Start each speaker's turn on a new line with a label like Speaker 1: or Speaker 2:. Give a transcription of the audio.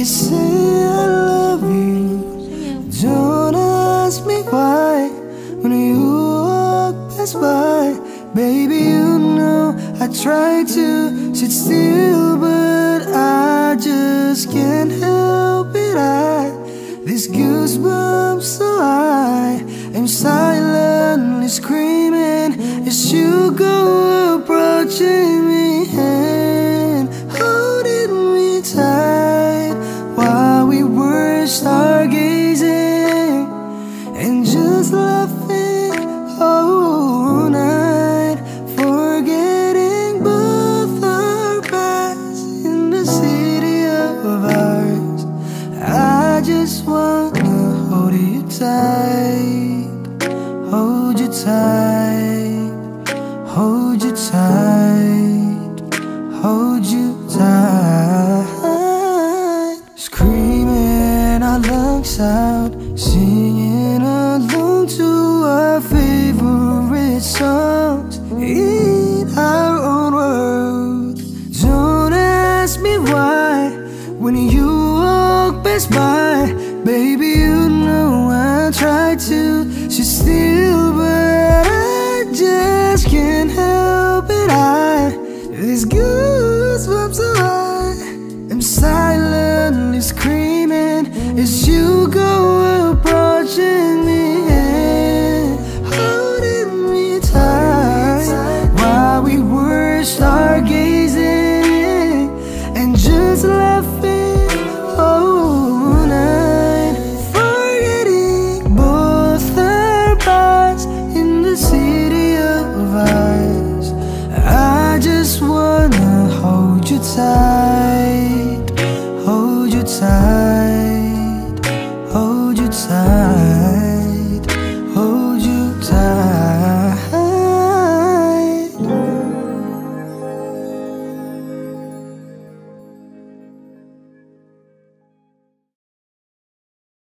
Speaker 1: is say I love you. Don't ask me why when you walk past by. Baby, you know I try to sit still, but I just can't help it. I these goosebumps, so I am silently screaming as you go approaching me you tight, hold you tight, hold you tight. Screaming our lungs out, singing along to our favorite songs in our own world. Don't ask me why when you walk past by, baby. You know I try to sit still. 去猜